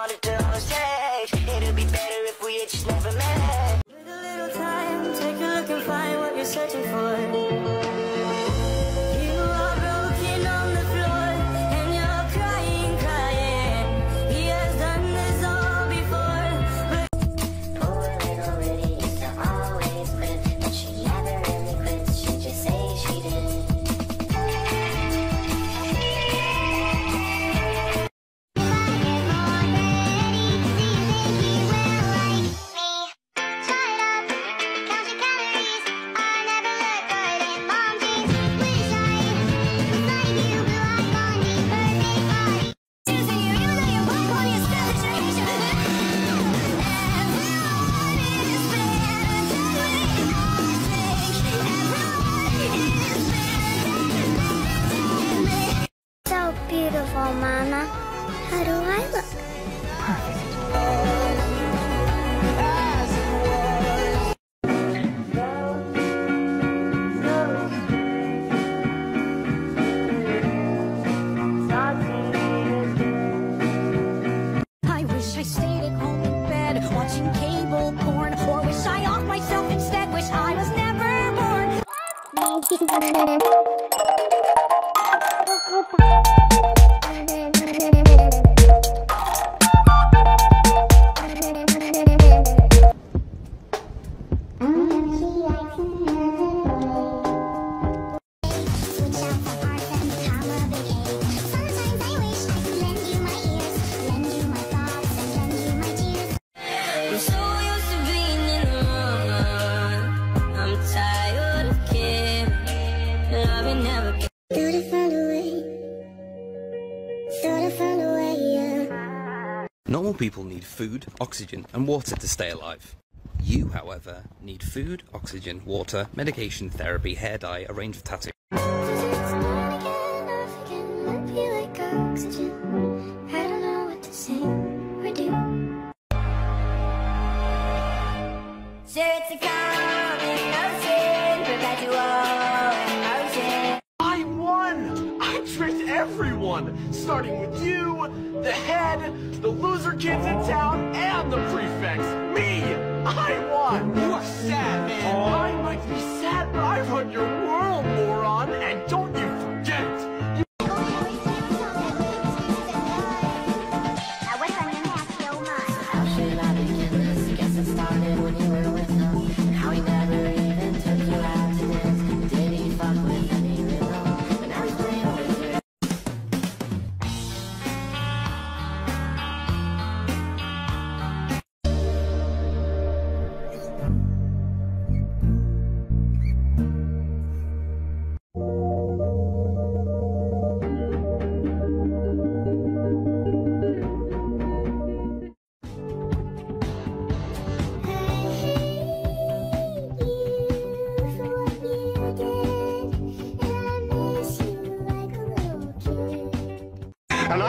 started チャンネ。people need food, oxygen, and water to stay alive. You, however, need food, oxygen, water, medication, therapy, hair dye, a range of tattoos. I won! I tricked everyone! Starting with you, the head, the loser kids in town, and the prefects. Me! I won! You are sad, man. Oh. I might be sad, but I run your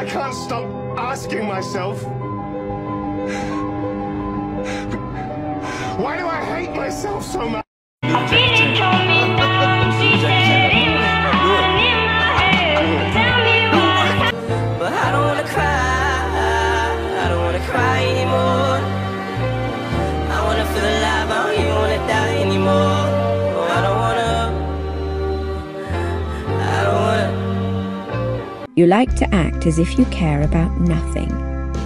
I can't stop asking myself. Why do I hate myself so much? You like to act as if you care about nothing,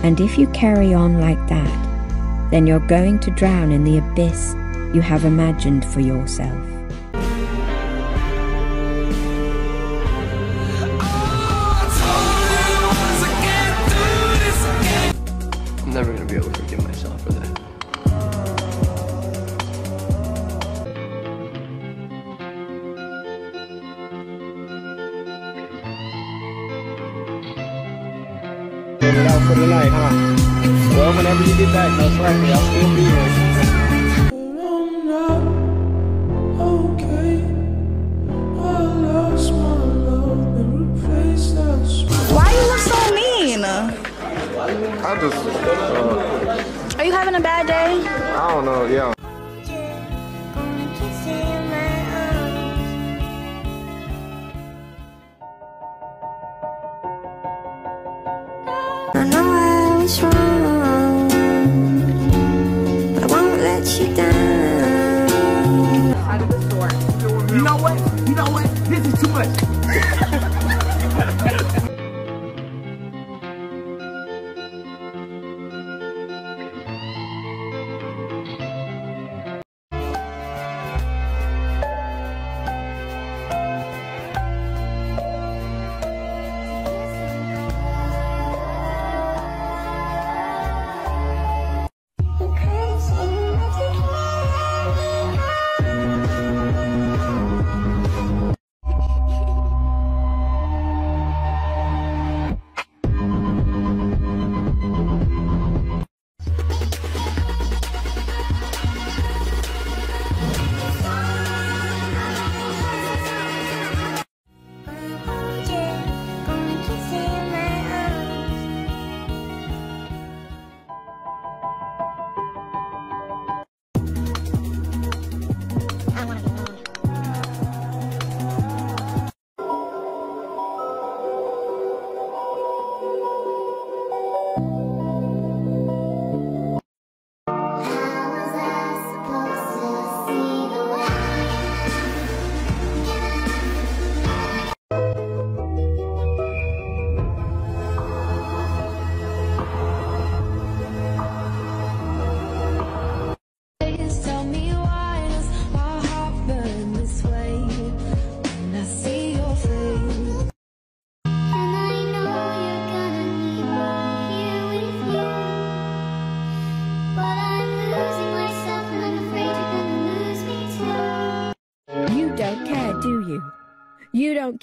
and if you carry on like that, then you're going to drown in the abyss you have imagined for yourself. For the night, huh? Well, whenever you get back, most likely I'll still be here. Why you look so mean? I just, uh, Are you having a bad day? I don't know, yeah.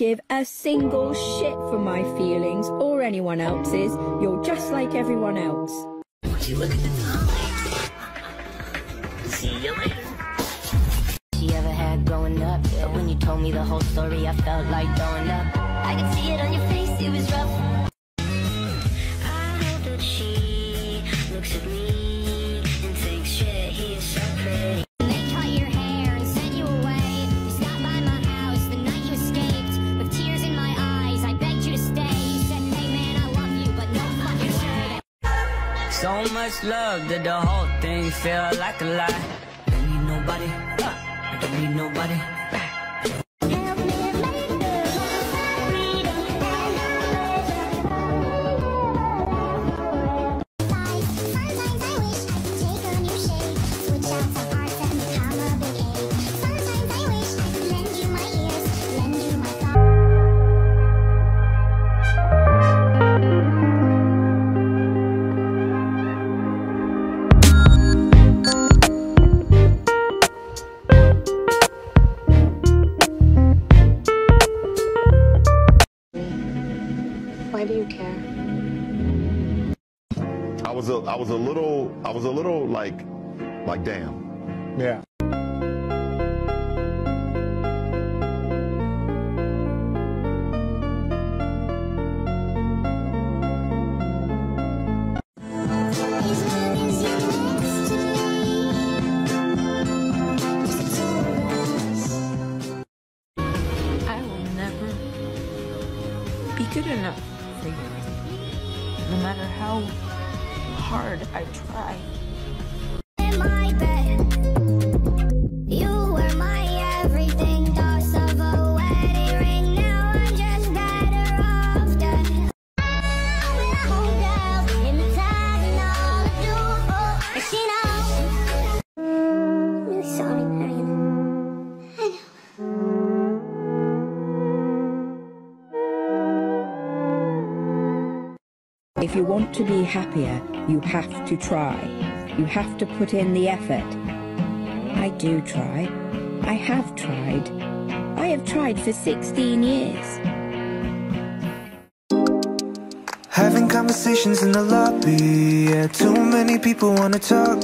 Give a single shit for my feelings or anyone else's. You're just like everyone else. She ever had growing up? Yeah, when you told me the whole story, I felt like throwing up. I could see it on your face, it was rough. So much love that the whole thing feel like a lie. Don't need nobody. I don't need nobody. Care? I was a, I was a little, I was a little like, like damn. Yeah. As long as you're next to me, just the two of us. I will never be good enough for you. No matter how hard I try. You want to be happier, you have to try. You have to put in the effort. I do try. I have tried. I have tried for 16 years. Haven't conversations in the lobby. Yeah, too many people wanna talk.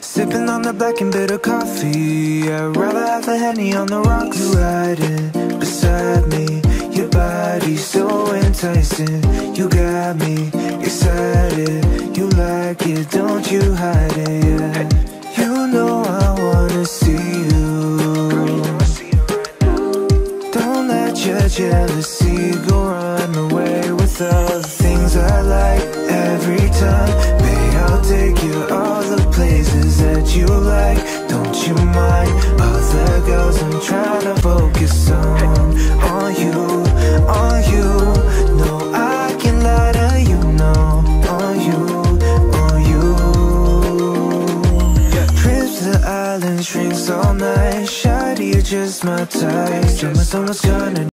Sipping on the black and bitter coffee. I'd rather have the henny on the rocks. You riding beside me. Your body's so enticing. You got me excited. You like it, don't you hide it? Yeah. You know I wanna see you. Don't let your jealousy go run away with all the things I like every time. May I'll take you all the places that you like. Don't you mind the islands, drinks all night. Shawty, you're